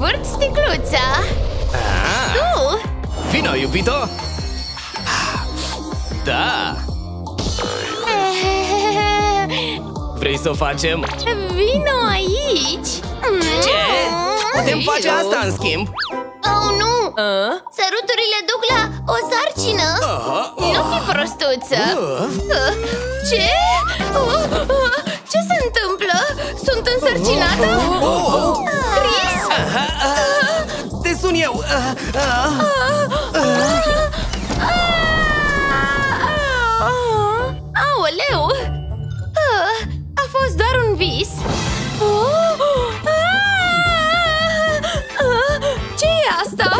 învârt sticluța Ah, Tu! vino, iubito! Da! Vrei să o facem? Vino aici! Ce? Putem face asta, în schimb? Oh, nu! A? Săruturile duc la o sarcină! Ah, Nu fi prostuță! ah. Uh, Ce? Uh, uh, Ce se întâmplă? Sunt însărcinată? Oh, Chris? Eu! Ah, ah. Ah, Aoleu! Ah, A fost doar un vis! Oh, ah, ah, ce e asta?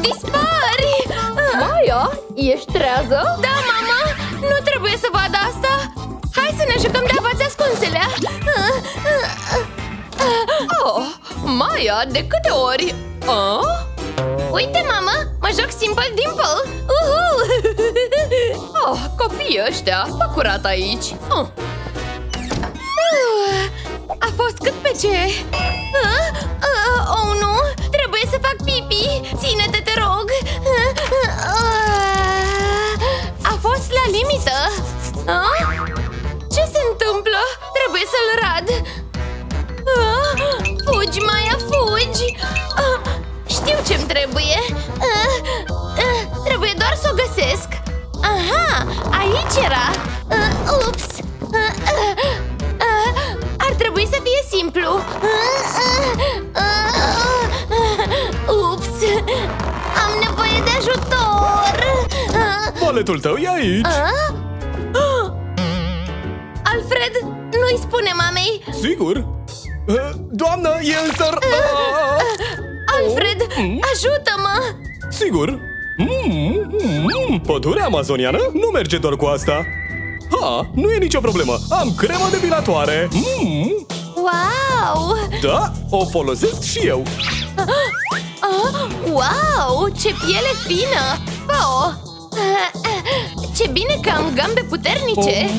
Dispari! Ah, Maia, ești trează? Da, mama! Nu trebuie să vadă asta! Hai să ne jucăm de avați ascunselea! Ah, ah, ah. Oh, Maia, de câte ori? A? Uite, mama! Mă joc Simple Dimple! Uhu! Oh, copiii ăștia, fă curat aici oh. Ah, A fost cât pe ce? Ah, ah, Oh, nu! Trebuie să fac pipi! Ține-te, te rog! Ah, ah. A fost la limită! Ah? Ce se întâmplă? Trebuie să-l rad! Aici era! Ah, Ups! Ah, ah, ah, Ar trebui să fie simplu! Ah, ah, ah, Ups! Am nevoie de ajutor! Ah, Valetul tău e aici! ah? Ah! Alfred, nu-i spune mamei! Sigur! Uh, Doamnă, e însăr... Ah! Alfred, ajută-mă! Sigur! Mm, mm, pădurea amazoniană nu merge doar cu asta! Ha, nu e nicio problemă! Am cremă depilatoare! Mm, Wow! da, o folosesc și eu! Ah, wow! Ce piele fină! Fă-o! Ah, ah, Ce bine că am gambe puternice!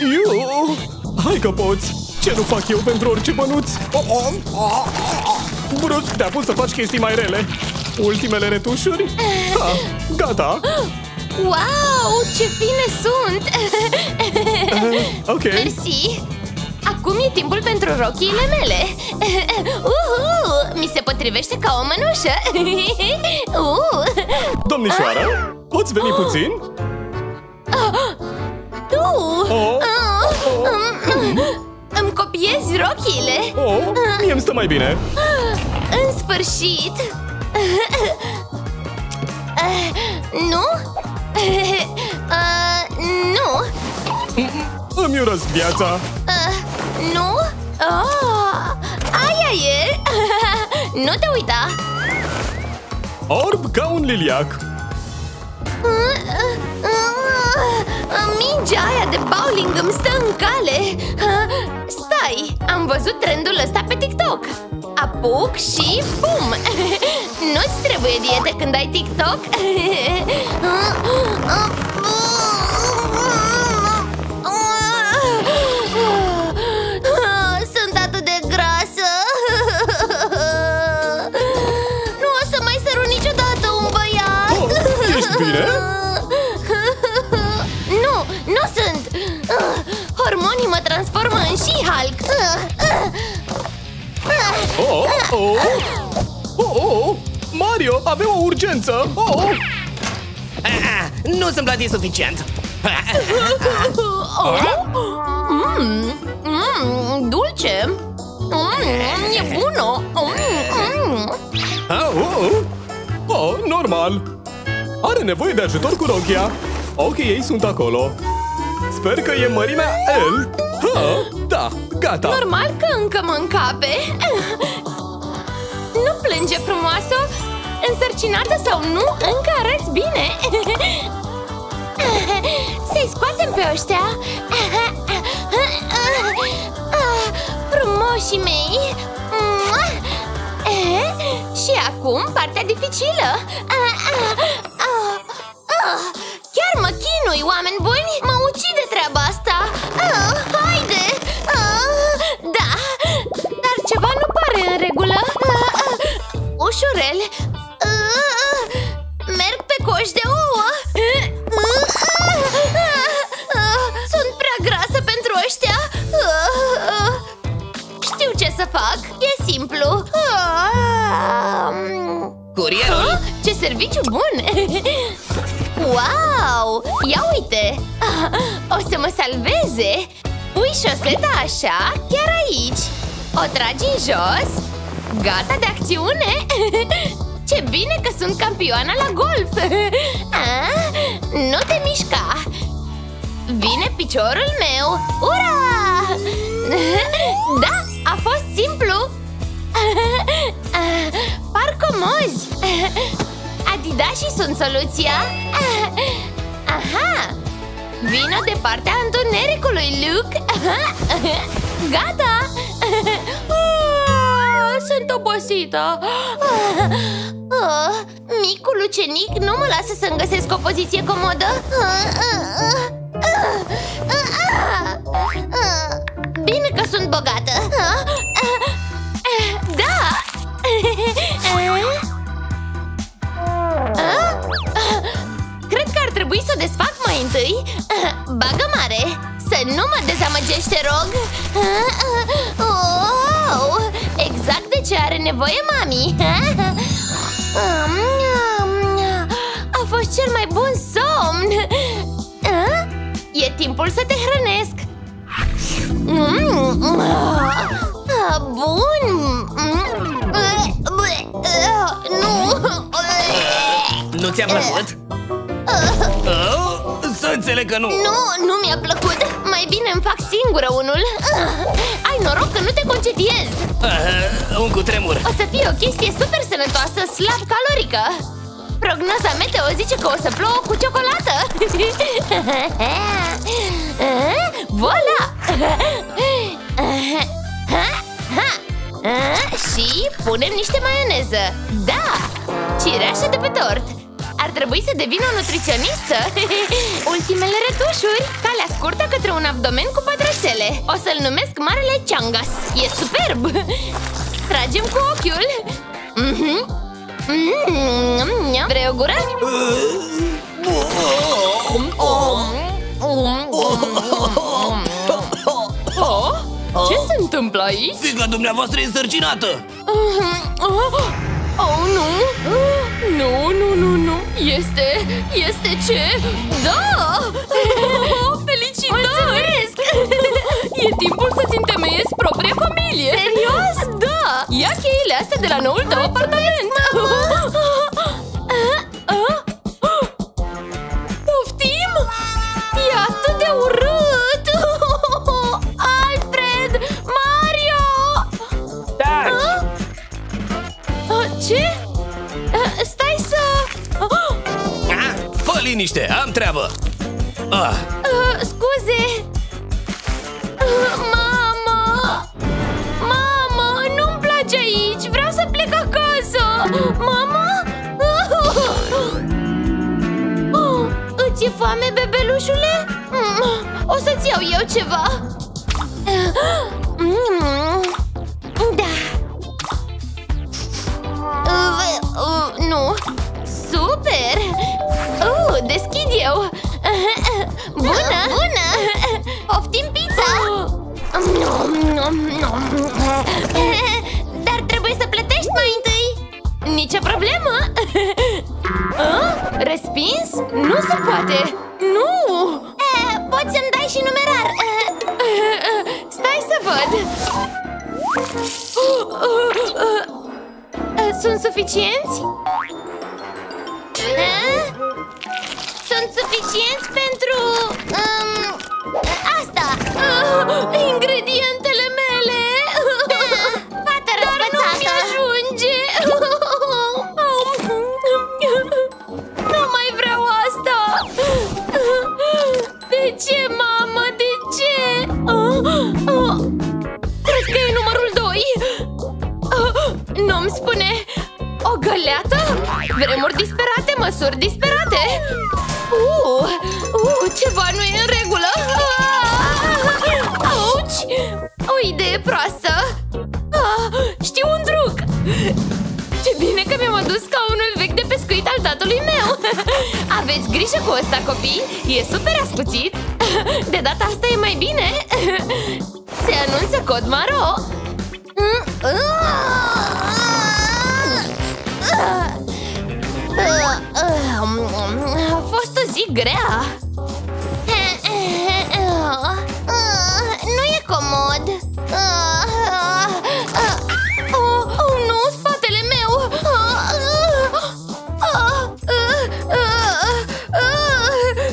Eu... Hai că poți! Ce nu fac eu pentru orice bănuț? Oh, oh, oh, oh. Brusc te-a pus să faci chestii mai rele! Ultimele retușuri? Ha, gata! Wow! Ce fine sunt! Ok. Mersi! Acum e timpul pentru rochiile mele! Uhu! Mi se potrivește ca o mănușă! Uh! Domnișoară, poți veni puțin? Tu! Oh. Ah, mm, Îmi copiezi rochiile? Oh, mie îmi stă mai bine! În sfârșit! Ah, Nu? Ah, Nu? Îmi urăsc viața! Ah, Nu? Ah, Aia e! Nu te uita! Orb ca un liliac! Ah, Mingea aia de bowling îmi stă în cale Ah, Stai, am văzut trendul ăsta pe TikTok Apuc și bum! Nu-ți trebuie diete când ai TikTok? sunt plătit suficient! mm, mm, Dulce mm, E bună mm, oh, oh, oh, normal! Are nevoie de ajutor cu rochia! Ochii ei sunt acolo! Sper că e mărimea L! Ha, da, gata! Normal că încă mă încape Nu plânge frumoasă Însărcinată sau nu, încă arăți bine Să-i scoatem pe ăștia. Frumoșii mei. Eh, Și acum partea dificilă. Chiar mă chinui, oameni buni. Mă ucide treaba asta. Haide. Da, dar ceva nu pare în regulă. Ușurel. Uh, Merg pe coș de ouă să fac, e simplu Uh, Curierul? Ah, Ce serviciu bun! Wow! Ia uite! Ah, O să mă salveze! Pui șoseta așa, chiar aici O tragi în jos Gata de acțiune! Ce bine că sunt campioana la golf! Ah, Nu te mișca! Vine piciorul meu! Ura! Da, a fost simplu! Par comozi! Adidașii sunt soluția! Aha! Vino de partea întunericului, Luke! Gata! Ah, Sunt obosită! Ah, Micul ucenic nu mă lasă să-mi găsesc o poziție comodă! Bine că sunt bogată! Da! Cred că ar trebui să o desfac mai întâi. Bagă mare Să nu mă dezamăgești, te rog. Oh, Exact de ce are nevoie mami. A fost cel mai bun somn. E timpul să te hrănesc. Mm, ah, Bun. Mm, Nu. Nu ți-a plăcut? Oh, să înțeleg că nu. Nu, nu mi-a plăcut. Mai bine îmi fac singură unul. Ai noroc că nu te concediezi uh, Un cutremur. O să fie o chestie super sănătoasă, slab calorică. Prognoza meteo zice că o să plouă cu ciocolată. Voila! Și punem niște maioneză Da! Cireașă de pe tort Ar trebui să devin o nutriționistă Ultimele retușuri Calea scurtă către un abdomen cu pătrățele O să-l numesc Marele Changas E superb! Tragem cu ochiul mm-hmm. mm-hmm. Vrei o gură? Oh, ce se întâmplă aici? Fica dumneavoastră e însărcinată Oh, oh nu! Nu, nu, nu, nu Este, este ce? Da! Oh, felicitări! Mulțumesc! E timpul să-ți întemeiezi propria familie Serios? Da! Ia cheile astea de la noul tău apartament Poftim? liniște, am treabă ah, ah, Scuze! Ah, Mama! Mama, nu-mi place aici! Vreau să plec acasă! Mama? Oh, îți e foame, bebelușule? Mm, O să-ți iau eu ceva Mm, Dar trebuie să plătești mai întâi. Nicio problemă. Ah, Respins? Nu se poate. Nu. Eh, Poți să-mi dai și numerar. Eh, Stai să văd. Eh, Sunt suficienți? Eh? Sunt suficienți pentru... Um, asta uh, Ingredientele mele Fata Dar nu mi ajunge Nu mai vreau asta De ce, mamă? De ce? Cred că e numărul 2 Nu-mi spune O găleată? Vremuri disperate, măsuri disperate Uh, uh, ceva nu e în regulă? Ah, Auci! O idee proastă. Ah, Știu un truc Ce bine că mi-am adus scaunul vechi de pescuit al tatălui meu. Aveți grijă cu ăsta, copii. E super ascuțit. De data asta e mai bine. Se anunță cod maro. A fost o zi grea Nu e comod. Oh, oh nu, spatele meu.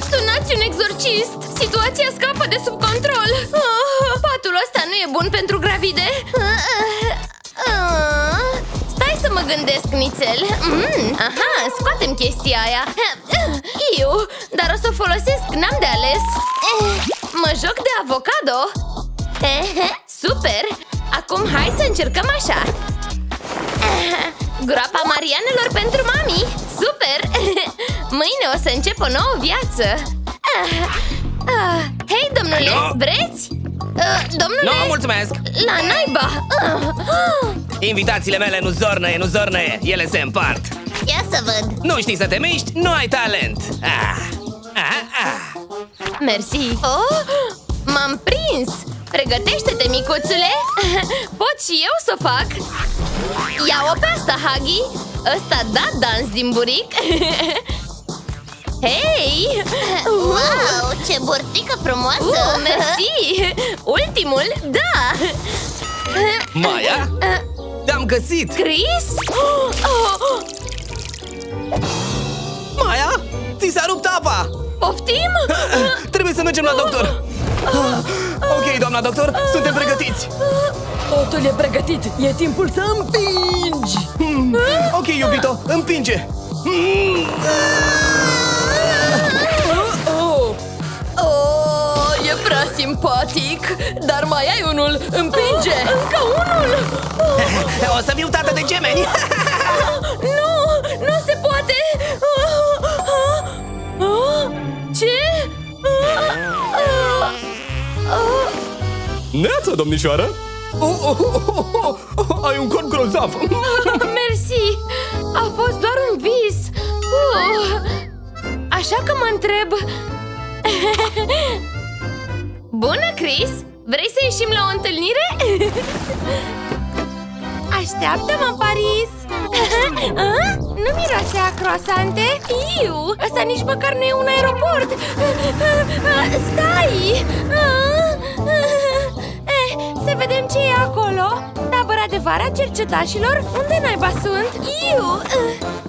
Sunați un exorcist. Situația scapă de sub control. Patul ăsta nu e bun pentru gravide. Stai să mă gândesc, nițel mm, Aha, scoatem chestia aia. Iu, dar o să o folosesc, n-am de ales Mă joc de avocado Super! Acum hai să încercăm așa Groapa Marianelor pentru mami Super! Mâine o să încep o nouă viață Hei, domnule, Alo? vreți? Domnule, Nu, mulțumesc! la naiba Invitațiile mele nu zornăie, nu zornăie Ele se împart Ia să văd Nu știi să te miști, nu ai talent ah. Ah, ah. Mersi oh, M-am prins Pregătește-te, micuțule Pot și eu să o fac Ia-o pe asta, Huggy Ăsta da dans din buric Hei! Wow, ce burtică frumoasă! Uh, mersi! Ultimul, da! Maia? Te-am găsit! Chris? Oh, oh, Maia? Ți s-a rupt apa! Poftim? Trebuie să mergem la doctor Ok, doamna doctor, suntem pregătiți Totul e pregătit, e timpul să împingi! Hmm, Ok, iubito, împinge Oh! Oh, e prea simpatic! Dar mai ai unul, împinge! Încă unul! O să fiu tată de gemeni Nu! Nu Neața, domnișoară! Oh, oh, oh, oh, oh, oh, ai un corp grozav! Mersi! A fost doar un vis! Uh, așa că mă întreb... Bună, Chris! Vrei să ieșim la o întâlnire? Așteaptă-mă, Paris! A? Nu miroase a croasante? Iu! Asta nici măcar nu e un aeroport! Stai! Eh, să vedem ce e acolo Tabăra de vară a cercetașilor? Unde naiba sunt? Iu!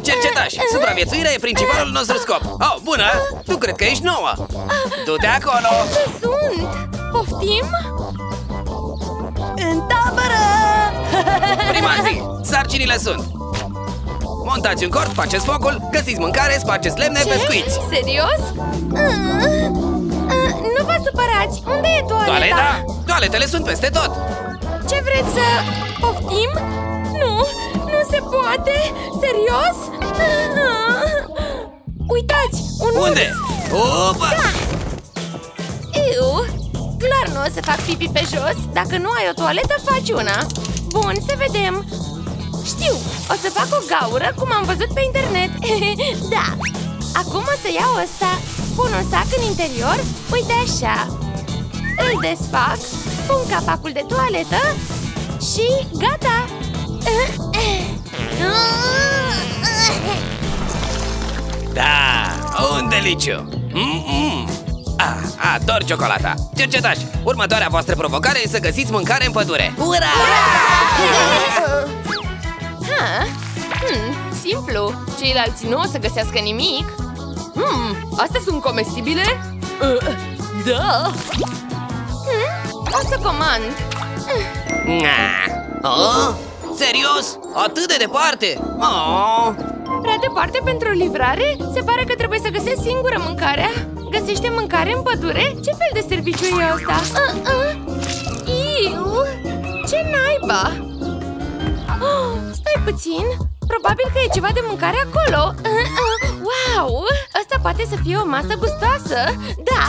Cercetași, supraviețuirea e principalul nostru scop Oh, bună! Tu cred că ești nouă Du-te acolo! Ce sunt? Poftim? În tabără! Prima zi, sarcinile sunt Montați un corp, faceți focul, găsiți mâncare, spargeți lemne, pescuiți Serios? Uh, uh, nu vă supărați! Unde e toaleta? Toaleta? Toaletele sunt peste tot Ce vreți să... poftim? Nu, nu se poate! Serios? Uh, uitați! Un Unde? Opa! Iu! Clar nu o să fac pipi pe jos Dacă nu ai o toaletă, faci una Bun, să vedem Știu, o să fac o gaură cum am văzut pe internet Da! Acum o să iau ăsta Pun un sac în interior Uite așa Îl desfac Pun capacul de toaletă Și gata Da, un deliciu Mm-mm. Ah, ador ciocolata Cercetași, următoarea voastră provocare e să găsiți mâncare în pădure Ura! ha? Hmm, simplu Ceilalți nu o să găsească nimic Hmm, astea sunt comestibile? Uh, da! hmm, O să comand Ah. Oh? Serios? Atât de departe? Oh. Prea departe pentru o livrare? Se pare că trebuie să găsesc singură mâncarea Găsește mâncare în pădure? Ce fel de serviciu e ăsta? Uh, uh. Iu! Ce naiba! Oh, stai puțin Probabil că e ceva de mâncare acolo uh, uh. Wow! Ăsta poate să fie o masă gustoasă Da!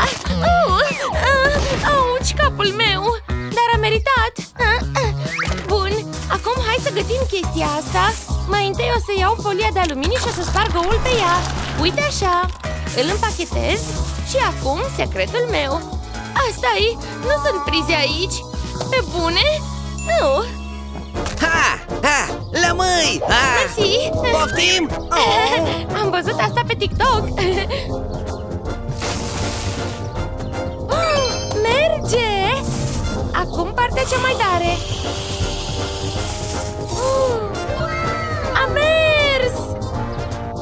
Uh, uh. Auci, capul meu! Dar a meritat! Uh, uh. Bun, acum hai să pregătim chestia asta Mai întâi o să iau folia de aluminiu și o să sparg oul pe ea Uite așa Îl împachetez și acum secretul meu asta e, nu sunt prize aici Pe bune? Nu Ha! Ha! Lămâi! Ha! Mersi Poftim? Oh! Am văzut asta pe TikTok Merge! Acum partea cea mai tare A mers!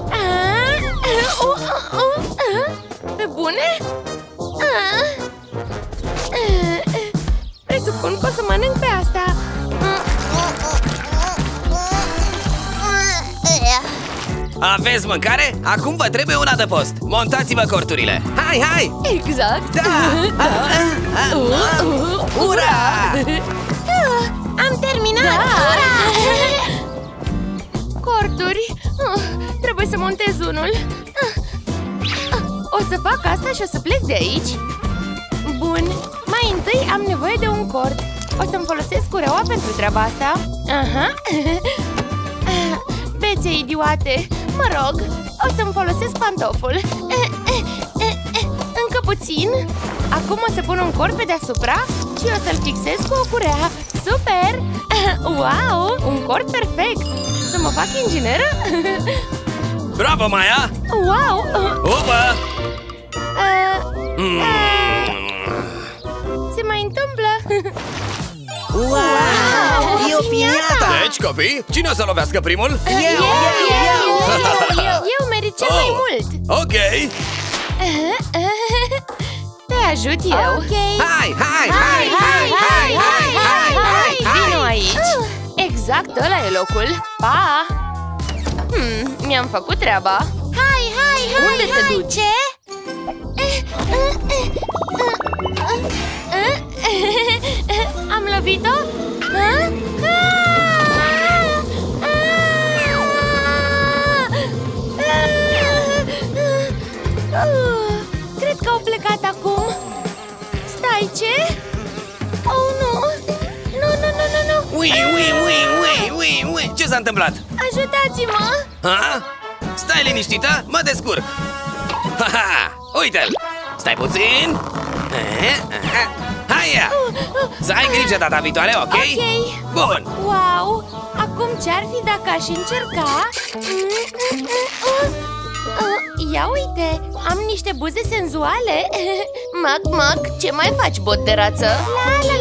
Ah, ah, oh, ah, oh, ah. Pe bune? Ah. Ah, Presupun că o să mănânc pe asta Aveți mâncare? Acum vă trebuie un adăpost Montați-vă corturile Hai, hai! Exact! Da! Ah, ah, ah, Ura! Ah, Am terminat! Ura! Corturi! Ah, Trebuie să montez unul Ah, ah, O să fac asta și o să plec de aici Bun, mai întâi am nevoie de un cort O să-mi folosesc cureaua pentru treaba asta Aha. Ah, Bețe idiote Mă rog, o să-mi folosesc pantoful Eh, eh, eh, eh, Încă puțin Acum o să pun un corp pe deasupra Și o să-l fixez cu o curea Super! Wow, un corp perfect Să mă fac ingineră? Bravo, Maia! Wow! Upă! Uh, Mm. se mai întâmplă Wow! E o piñata! Deci, copii, cine o să lovească primul? Eu, eu, eu, eu, eu merit cel mai Oh, mult Ok! Te ajut eu Ok Hai, hai, hai, hai, hai, hai, hai, hai, Vino hai! aici Exact, ăla e locul Pa! Hmm, mi-am făcut treaba Hai, hai, hai, Unde te hai. duci? Ce? Am lovit-o? Ah? Cred că au plecat acum Stai, ce? Oh, nu! Nu, nu, nu, nu, nu! Ui, ui, ui, ui, ui, ui! Ce s-a întâmplat? Ajutați-mă! Ha? Stai liniștită, mă descurc Ha, ha! Uite-l! Stai puțin Eh, eh, Haia! Să ai grijă data viitoare, ok? Ok. Bun! Wow! Acum ce-ar fi dacă aș încerca? Mm, mm, mm, uh, uh, Ia uite! Am niște buze senzuale! Mac, Mac, ce mai faci, bot de rață? La la la la la!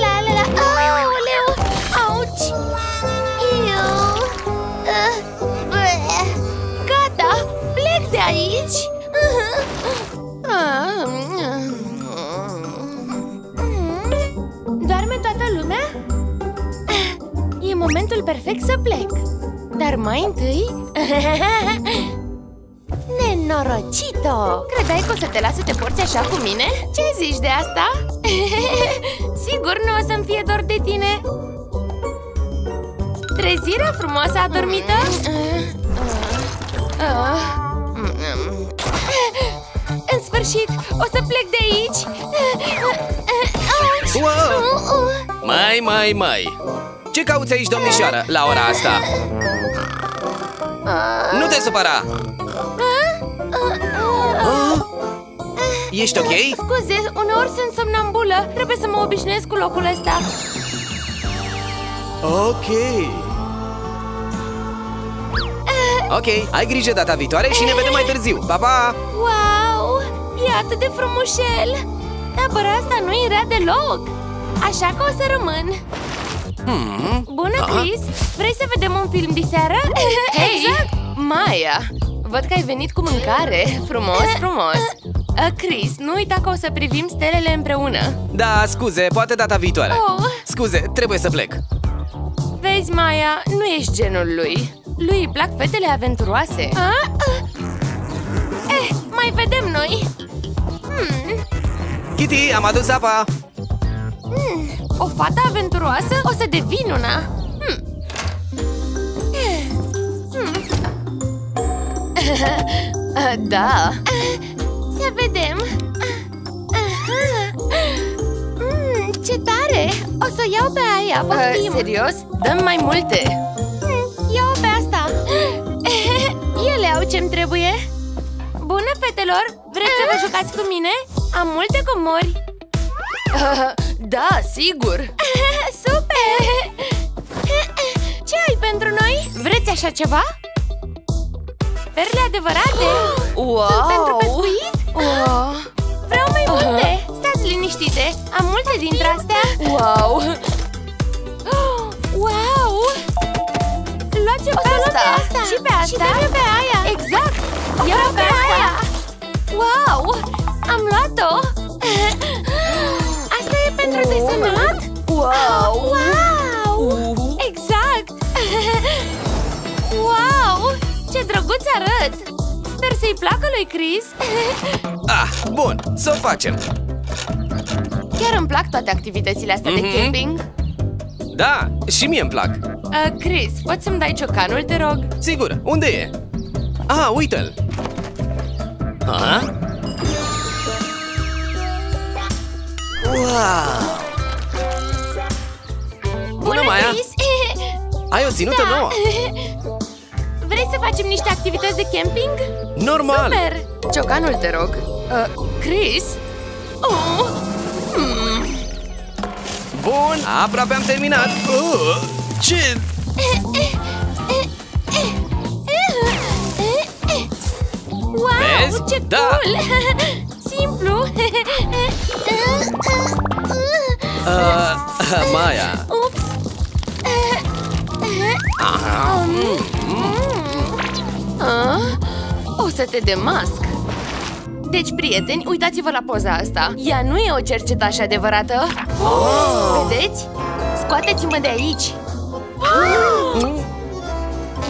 Perfect să plec Dar mai întâi... Nenorocito! Credeai că o să te las să te porți așa cu mine? Ce zici de asta? Sigur nu o să-mi fie dor de tine Trezirea frumoasă adormită? În sfârșit, o să plec de aici Auci! Wow! Mai, mai, mai Ce cauți aici, domnișoară, la ora asta? Nu te supăra! Ah? Ești ok? Scuze, uneori sunt somnambulă Trebuie să mă obișnuiesc cu locul ăsta Ok Ok, ai grijă data viitoare și ne vedem mai târziu Pa, pa! Wow! E atât de frumușel Tabăra asta nu era deloc Așa că o să rămân Hmm. Bună, Aha. Chris! Vrei să vedem un film diseară? Hei! Exact! Maia, văd că ai venit cu mâncare Frumos, frumos Uh, Chris, nu uita că o să privim stelele împreună Da, scuze, poate data viitoare Oh. Scuze, trebuie să plec Vezi, Maia, nu ești genul lui Lui îi plac fetele aventuroase A? Ah. Eh, mai vedem noi hmm. Kitty, am adus apa Hmm, o fată aventuroasă o să devin una! Hmm. Hmm. da! Să vedem! Mm, ce tare! O să iau pe aia, eh, poftim! Uh, serios? Dăm mai multe! Mm, iau pe asta! Ele au ce-mi trebuie! Bună, fetelor! Vreți să vă eh? jucați cu mine? Am multe comori! Eh, da, sigur! Super! Ce ai pentru noi? Vreți așa ceva? Perle adevărate? Wow! Sunt pentru pescuit? Wow! Vreau mai multe! Stați liniștite! Am multe dintre astea! Wow! Wow! Luați-o pe asta. asta! Și pe asta! Și pe aia! Exact! Ia pe, pe asta. aia! Wow! Am luat-o! Asta e pentru Oh. desenat? Wow! Wow! Exact! Wow! Ce drăguț arăt! Sper să-i placă lui Chris! Ah, bun, să o facem Chiar îmi plac toate activitățile astea de Mhm. camping Da, și mie îmi plac uh, Chris, poți să-mi dai ciocanul, te rog? Sigur, unde e? Ah, uite-l Aha. Wow! Bună, Maia! Chris! Ai o ținută Da. nouă Vrei să facem niște activități de camping? Normal! Super! Ciocanul, te rog uh, Chris? Oh, Bun, aproape am terminat uh, Ce? Wow, Vezi? ce Da. cool! Simplu! Uh, Maia Ups! Aha. Uh, o să te demasc Deci, prieteni, uitați-vă la poza asta Ea nu e o cercetașă adevărată Vedeți? Scoateți-mă de aici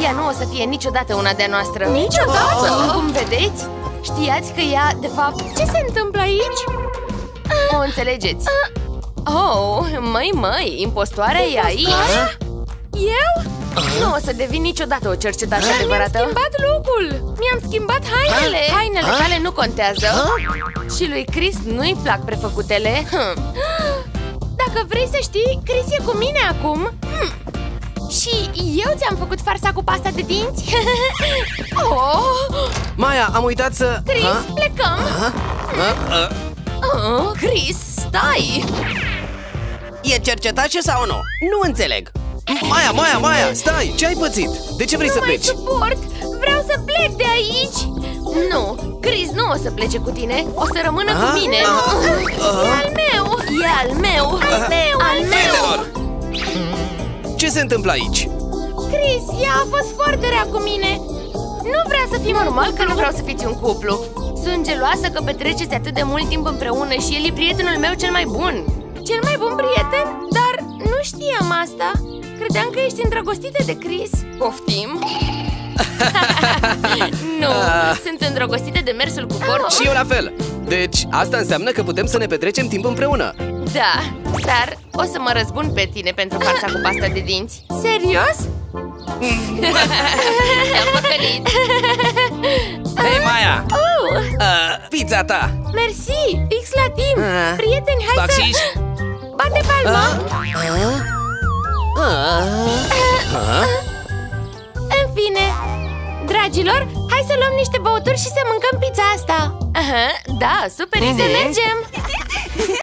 Ea nu o să fie niciodată una de-a noastră Niciodată? Cum vedeți? Știați că ea, de fapt, Ce se întâmplă aici? o înțelegeți Oh, măi, măi, impostoarea e aici Eu? Nu o să devin niciodată o cercetașă Mi-am adevărată schimbat locul! Mi-am schimbat hainele! Hainele tale nu contează Și lui Chris nu-i plac prefăcutele hm. Dacă vrei să știi, Chris e cu mine acum hm. Și eu ți-am făcut farsa cu pasta de dinți oh, Maia, am uitat să... Chris, Ha? plecăm Ha? Ha? Uh, oh, Chris, stai E cercetașă sau nu? Nu înțeleg Maia, Maia, Maia, stai! Ce ai pățit? De ce vrei să Nu mai pleci? suport! Vreau să plec de aici! Nu, Chris nu o să plece cu tine O să rămână Ah? cu mine E al meu! E al meu Al meu! Al Fetelor! meu Ce se întâmplă aici? Chris, ea a fost foarte rea cu mine! Nu vrea să fim Normal un că nu cuplu. vreau să fiți un cuplu Sunt geloasă că petreceți atât de mult timp împreună Și el e prietenul meu cel mai bun Cel mai bun prieten? Dar nu știam asta Credeam că ești îndrăgostită de Chris Poftim? nu, sunt îndrăgostită de mersul cu corp Și eu la fel Deci, asta înseamnă că putem să ne petrecem timp împreună Da, dar o să mă răzbun pe tine pentru farsa cu pasta de dinți Serios? Te-am păcălit Hei, Maia! Oh, Uh, pizza ta! mersi! Fix la timp! Ah. Prieteni, hai Baxiș? să... Bate palma! Ah? În fine! Dragilor, hai să luăm niște băuturi și să mâncăm pizza asta! Aha, Da, super Să idee mergem!